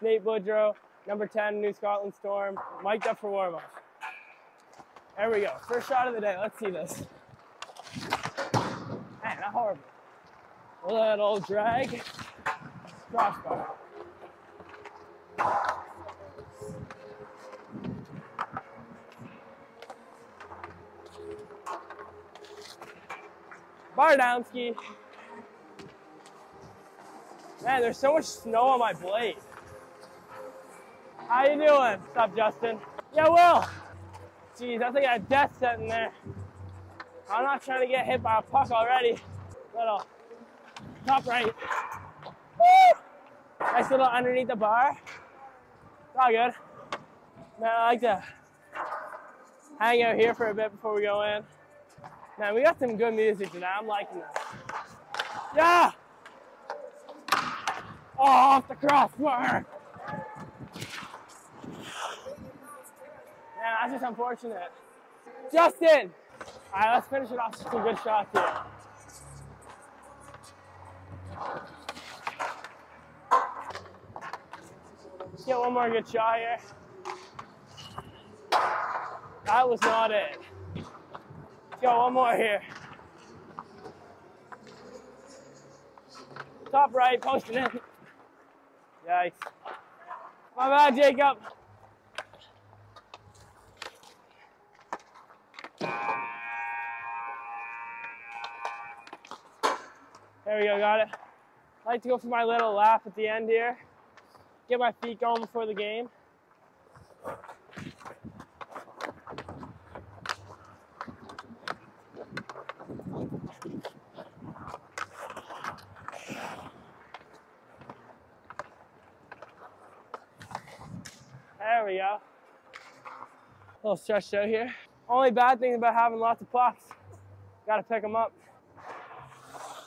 Nate Boudreau, number 10, New Scotland Storm, mic'd up for warm up. There we go. First shot of the day. Let's see this. Man, not horrible. Little drag. Crossbar. Bar down ski. Man, there's so much snow on my blade. How you doing? What's up, Justin? Yeah, Will. Jeez, I think I had death set in there. I'm not trying to get hit by a puck already. Little top right. Woo! Nice little underneath the bar. It's all good. Man, I like to hang out here for a bit before we go in. Man, we got some good music tonight. I'm liking this. Yeah! Oh, off the crossbar! Yeah, that's just unfortunate. Justin! All right, let's finish it off with some good shots here. Get one more good shot here. That was not it. Let's go one more here. Top right, posting it. Yikes. My bad, Jacob. There we go, got it. I like to go for my little lap at the end here. Get my feet going before the game. There we go. A little stretched out here. Only bad thing about having lots of pucks, gotta pick them up.